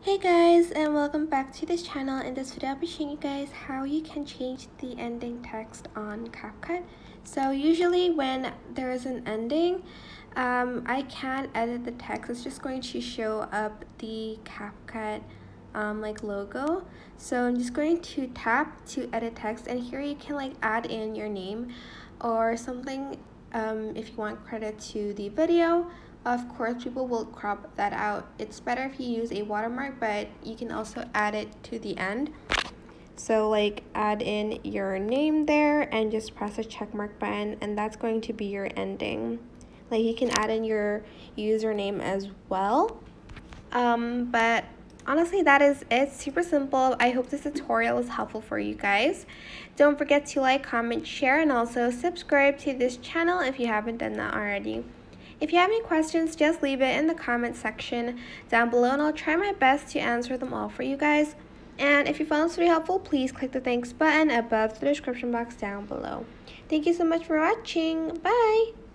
Hey guys and welcome back to this channel. In this video I'll be showing you guys how you can change the ending text on CapCut. So usually when there is an ending, um, I can't edit the text. It's just going to show up the CapCut um, like logo. So I'm just going to tap to edit text and here you can like add in your name or something um, if you want credit to the video of course, people will crop that out. It's better if you use a watermark, but you can also add it to the end. So like add in your name there and just press a check mark button and that's going to be your ending. Like you can add in your username as well. Um, but honestly that is it super simple i hope this tutorial was helpful for you guys don't forget to like comment share and also subscribe to this channel if you haven't done that already if you have any questions, just leave it in the comment section down below and I'll try my best to answer them all for you guys. And if you found this video helpful, please click the thanks button above the description box down below. Thank you so much for watching. Bye!